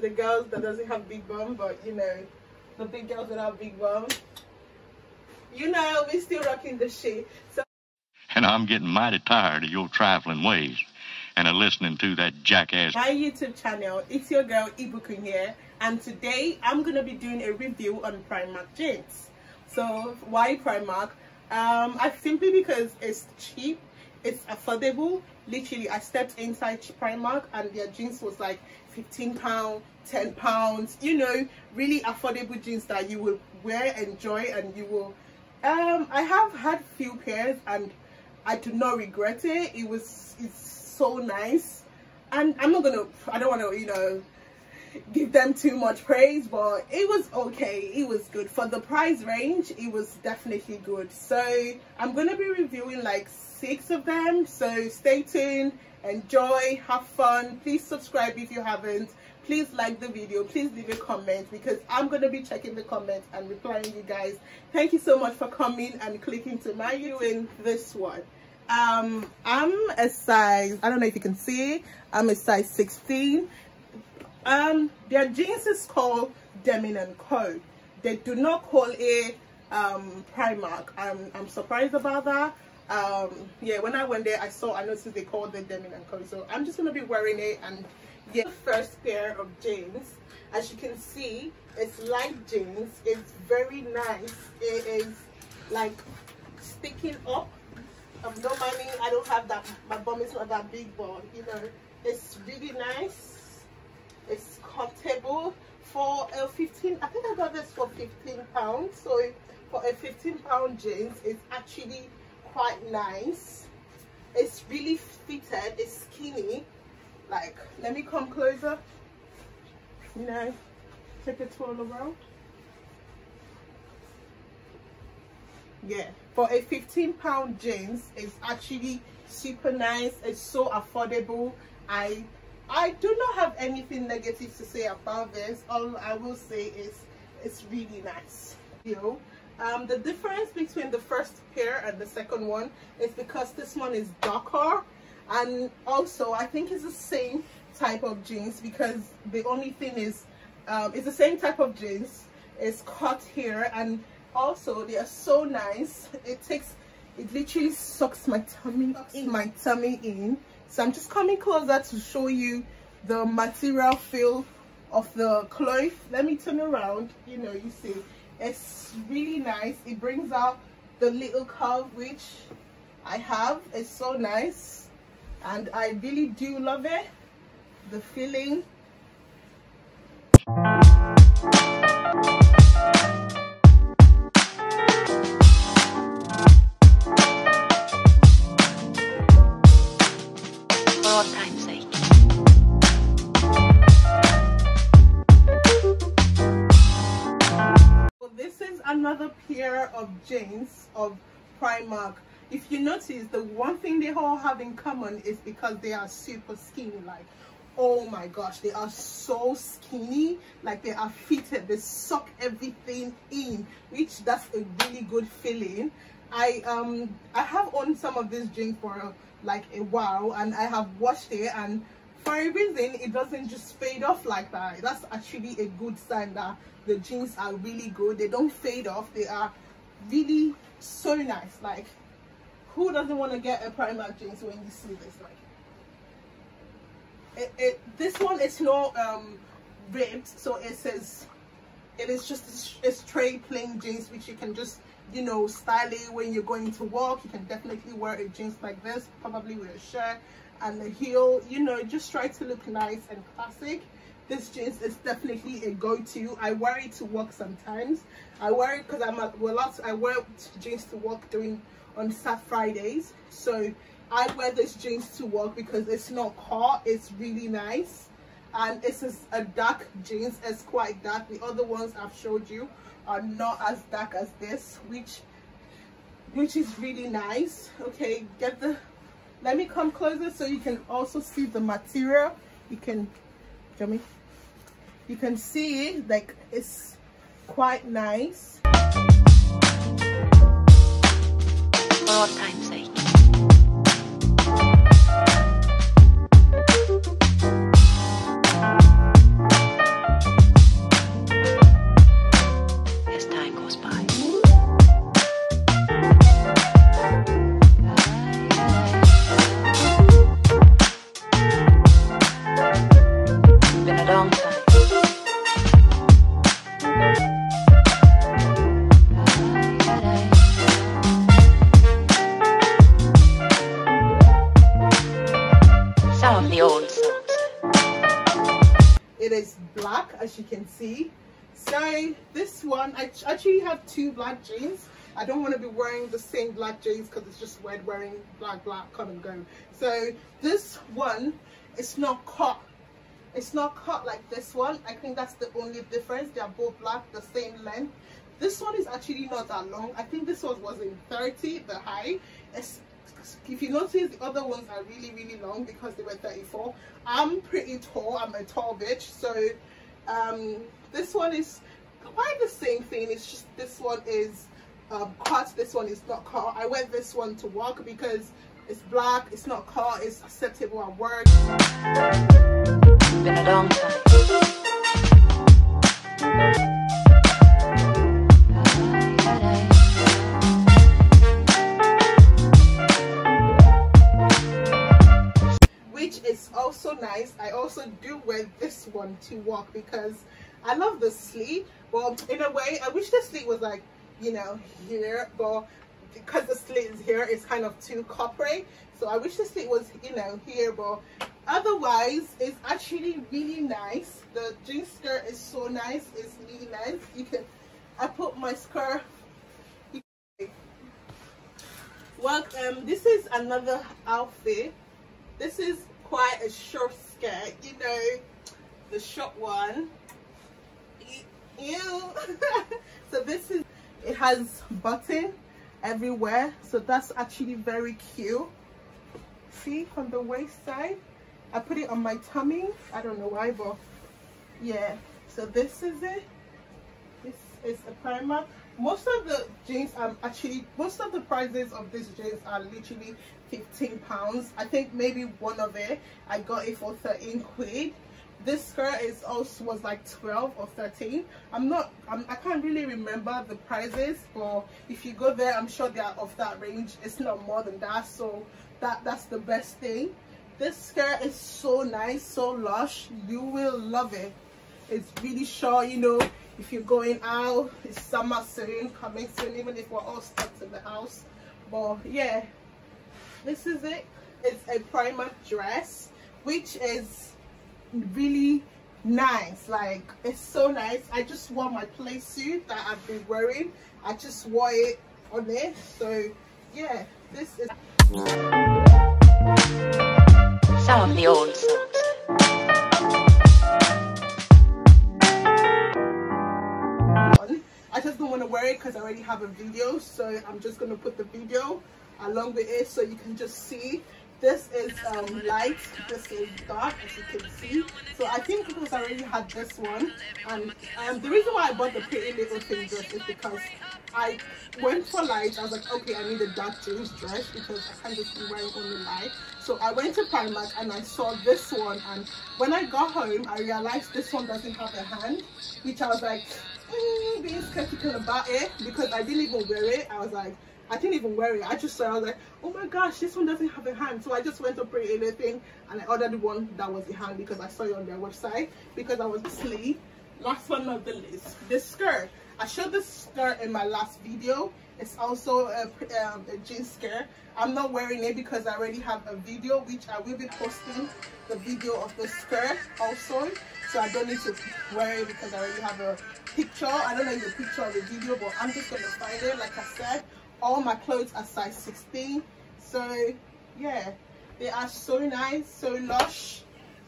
the girls that doesn't have big bum, but you know, the big girls without big bum. You know, we still rocking the shit. So And I'm getting mighty tired of your trifling ways and of listening to that jackass. my YouTube channel, it's your girl Ibukun here, and today I'm gonna be doing a review on Primark jeans. So why Primark? Um, I simply because it's cheap, it's affordable. Literally, I stepped inside Primark and their jeans was like 15 pound, 10 pounds. You know, really affordable jeans that you will wear, enjoy, and you will. Um, I have had few pairs and I do not regret it. It was it's so nice, and I'm not gonna. I don't want to, you know, give them too much praise, but it was okay. It was good for the price range. It was definitely good. So I'm gonna be reviewing like six of them. So stay tuned, enjoy, have fun. Please subscribe if you haven't. Please like the video. Please leave a comment because I'm gonna be checking the comments and replying you guys. Thank you so much for coming and clicking to my viewing this one um i'm a size i don't know if you can see i'm a size 16 um their jeans is called denim and co they do not call it um primark i'm i'm surprised about that um yeah when i went there i saw i noticed they called it denim and co so i'm just gonna be wearing it and yeah the first pair of jeans as you can see it's light jeans it's very nice it is like sticking up um, no money. I don't have that. My bum is not that big, but you know, it's really nice. It's comfortable for a 15. I think I got this for 15 pounds. So for a 15 pound jeans, it's actually quite nice. It's really fitted. It's skinny. Like, let me come closer. You know, take a twirl around. yeah for a 15 pound jeans it's actually super nice it's so affordable i i do not have anything negative to say about this all i will say is it's really nice you know um the difference between the first pair and the second one is because this one is darker and also i think it's the same type of jeans because the only thing is um it's the same type of jeans. It's cut here and also they are so nice. It takes it literally sucks my tummy in. my tummy in. So i'm just coming closer to show you the material feel of the cloth. Let me turn around. You know you see it's really nice. It brings out the little curve which i have. It's so nice. And i really do love it. The feeling another pair of jeans of Primark. If you notice, the one thing they all have in common is because they are super skinny. Like, oh my gosh, they are so skinny. Like they are fitted. They suck everything in, which that's a really good feeling. I um I have owned some of these jeans for like a while, and I have washed it and for a reason it doesn't just fade off like that. That's actually a good sign that the jeans are really good. They don't fade off. They are really so nice. Like who doesn't want to get a Primark jeans when you see this? Like it, it this one is not um ribbed so it says it is just a, straight plain jeans which you can just you know style it when you're going to work you can definitely wear a jeans like this probably with a shirt and a heel you know just try to look nice and classic. This jeans is definitely a go-to. I wear it to work sometimes. I wear it because i'm a well lots i wear jeans to work during on sat fridays. So i wear this jeans to work because it's not hot it's really nice and this is a dark jeans it's quite dark. The other ones i've showed you are not as dark as this which which is really nice. Okay get the let me come closer so you can also see the material. You can me you can see it like it's quite nice. For time's sake. This one i actually have two black jeans. I don't want to be wearing the same black jeans because it's just weird wearing black black come and go. So this one it's not cut. It's not cut like this one. I think that's the only difference. They're both black the same length. This one is actually not that long. I think this one was in 30 the high. It's if you notice the other ones are really really long because they were 34 i'm pretty tall. I'm a tall bitch. So um this one is quite the same thing? It's just this one is um cut this one is not cut. I wear this one to work because it's black it's not cut it's acceptable at work. Been a long time. which is also nice. I also do wear this one to work because i love the sleeve well in a way i wish the sleeve was like you know here but because the sleeve is here it's kind of too corporate. So i wish the sleeve was you know here but otherwise it's actually really nice. The jean skirt is so nice. It's really nice. You can i put my skirt. Well um this is another outfit. This is quite a short skirt you know the short one Ew. so this is it has button everywhere. So that's actually very cute. See on the waist side i put it on my tummy. I don't know why but yeah. So this is it. This is a Primark. Most of the jeans um actually most of the prices of these jeans are literally 15 pounds. I think maybe one of it i got it for 13 quid this skirt is also was like 12 or 13 i'm not I'm, i can't really remember the prices but if you go there i'm sure they are of that range. It's not more than that so that that's the best thing. This skirt is so nice so lush. You will love it. It's really short you know if you're going out it's summer soon coming soon even if we're all stuck in the house. But yeah this is it. It's a Primark dress which is really nice. Like it's so nice. I just wore my play suit that i've been wearing. I just wore it on it. So yeah this is Some of the old songs. I just don't want to wear it because I already have a video so I'm just going to put the video along with it so you can just see this is um, light. This is dark as you can see. So I think I already had this one. And um, the reason why I bought the pretty little thing dress is because I went for light. I was like okay I need a dark jeans dress because I can't just be wearing only light. So I went to Primark and I saw this one. And when I got home I realized this one doesn't have a hand which I was like mm, being skeptical about it because I didn't even wear it. I was like I didn't even wear it. I just saw I was like oh my gosh this one doesn't have a hand. So I just went to Pretty Little Thing and I ordered the one that was the hand because I saw it on their website because I was sleeve last one not the least the skirt. I showed this skirt in my last video. It's also a, um, a jean skirt. I'm not wearing it because I already have a video which I will be posting the video of the skirt also. So I don't need to wear it because I already have a picture. I don't know if the picture or the video but I'm just gonna find it like I said all my clothes are size 16 so yeah they are so nice so lush.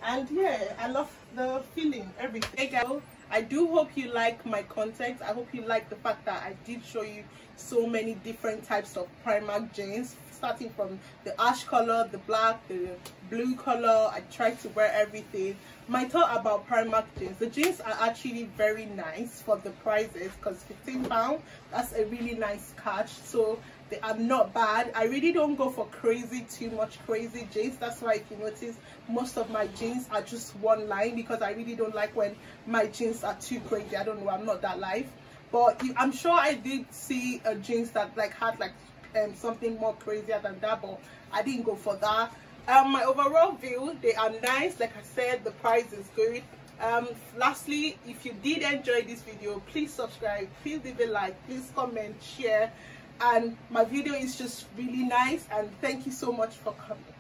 And yeah i love the feeling everything. Hey girl i do hope you like my content. I hope you like the fact that i did show you so many different types of primark jeans starting from the ash color the black the blue color. I tried to wear everything. My thought about primark jeans the jeans are actually very nice for the prices because 15 pound that's a really nice catch. So they are not bad. I really don't go for crazy too much crazy jeans. That's why if you notice most of my jeans are just one line because i really don't like when my jeans are too crazy. I don't know i'm not that life. But i'm sure i did see a jeans that like had like um something more crazier than that but i didn't go for that. Um my overall view they are nice. Like i said the price is good. Um lastly if you did enjoy this video please subscribe please leave a like please comment share. And my video is just really nice. And thank you so much for coming